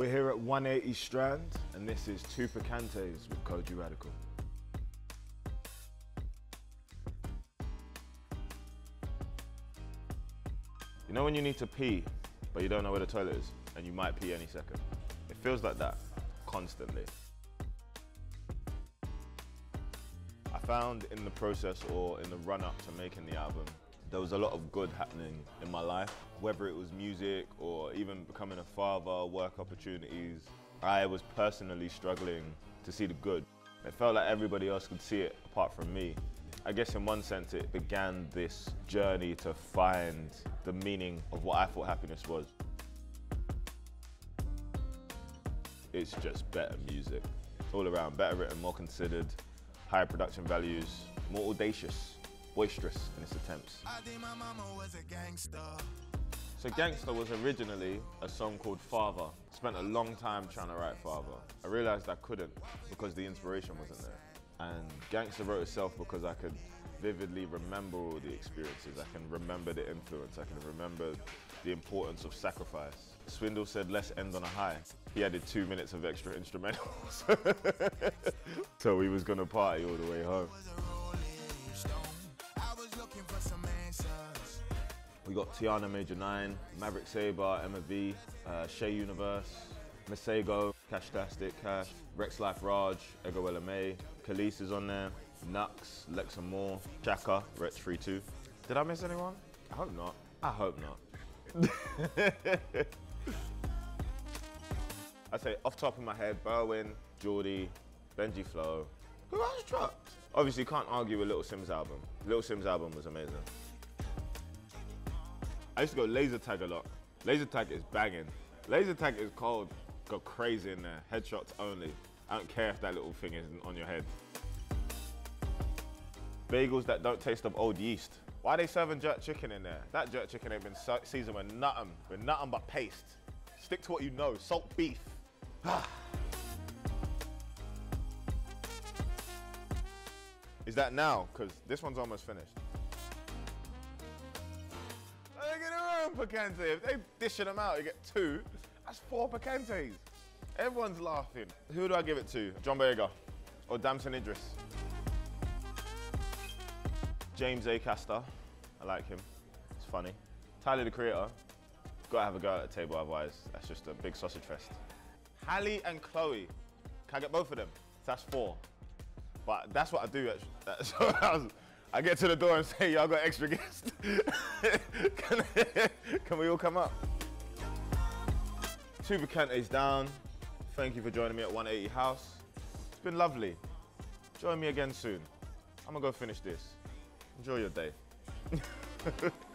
We're here at 180 Strand, and this is Two Picantes with Kojey Radical. You know when you need to pee, but you don't know where the toilet is, and you might pee any second? It feels like that, constantly. I found in the process or in the run up to making the album, there was a lot of good happening in my life, whether it was music or even becoming a father, work opportunities. I was personally struggling to see the good. It felt like everybody else could see it apart from me. I guess in one sense it began this journey to find the meaning of what I thought happiness was. It's just better music. All around, better written, more considered, higher production values, more audacious, boisterous in its attempts. So Gangster was originally a song called Father. Spent a long time trying to write Father. I realized I couldn't because the inspiration wasn't there. And Gangster wrote itself because I could vividly remember all the experiences. I can remember the influence. I can remember the importance of sacrifice. Swindle said, let's end on a high. He added two minutes of extra instrumentals. so we was gonna party all the way home. We got Tiana Major 9, Maverick Sabre, Emma V, uh, Shae Universe, Masego, Cash Tastic, Cash, Rexx Life Raj, Ego LMA, Kelis is on there, Knucks, Lex Amor, Chaka, Wretch 32. Did I miss anyone? I hope not. I hope not. I say off top of my head, Berwyn, Geordie, Benji Flow. Who else dropped? Obviously, can't argue with Little Simz album. Little Simz album was amazing. I used to go laser tag a lot. Laser tag is banging. Laser tag is cold. Go crazy in there. Headshots only. I don't care if that little thing isn't on your head. Bagels that don't taste of old yeast. Why are they serving jerk chicken in there? That jerk chicken ain't been seasoned with nothing, with nothing but paste. Stick to what you know. Salt beef. Is that now? Because this one's almost finished. Picante. If they dishing them out, you get two. That's four Picantes. Everyone's laughing. Who do I give it to? John Boyega or Damson Idris? James Acaster. I like him. It's funny. Tyler the Creator. Gotta have a go at the table, otherwise that's just a big sausage fest. Halle and Chloe. Can I get both of them? That's four. But that's what I do. Actually. So I, was- I get to the door and say, "Y'all got extra guests? can, we all come up?" Two Picantes down. Thank you for joining me at 180 House. It's been lovely. Join me again soon. I'm gonna go finish this. Enjoy your day.